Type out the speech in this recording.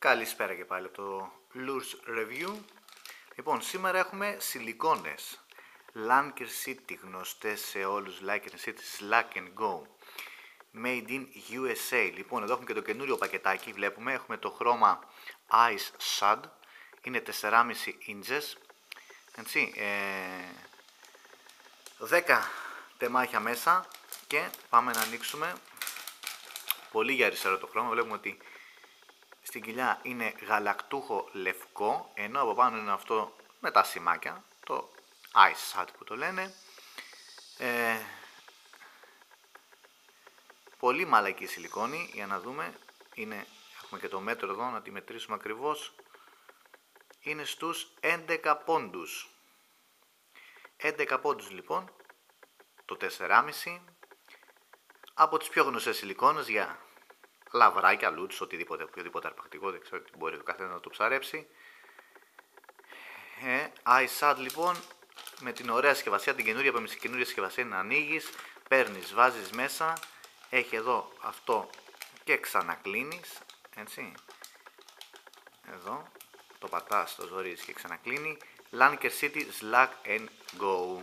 Καλησπέρα και πάλι από το Lures Review. Λοιπόν, σήμερα έχουμε σιλικόνες. Lanker City, γνωστές σε όλους, Lanker City, Slack and Go. Made in USA. Λοιπόν, εδώ έχουμε και το καινούριο πακετάκι, βλέπουμε. Έχουμε το χρώμα Ice Shad. Είναι 4,5 inches. Έτσι, ε, 10 τεμάχια μέσα και πάμε να ανοίξουμε. Πολύ για αριστερό το χρώμα. Βλέπουμε ότι στην κοιλιά είναι γαλακτούχο λευκό, ενώ από πάνω είναι αυτό με τα σημάκια, το ice hat που το λένε. Ε, πολύ μαλακή σιλικόνη, για να δούμε, είναι, έχουμε και το μέτρο εδώ, να τη μετρήσουμε ακριβώς, είναι στους 11 πόντους. 11 πόντους λοιπόν, το 4,5, από τις πιο γνωστές σιλικόνες για λαβράκια, λούτς, οτιδήποτε, οποιοδήποτε αρπακτικό, δεν ξέρω τι μπορεί ο καθένας να το ψαρέψει. Ε, iSad λοιπόν, με την ωραία συσκευασία, την καινούρια, με την καινούρια συσκευασία να ανοίγεις, παίρνεις, βάζεις μέσα, έχει εδώ αυτό και ξανακλίνεις, έτσι. Εδώ, το πατάς, το ζορίζεις και ξανακλίνει. Lanker City Slack and Go.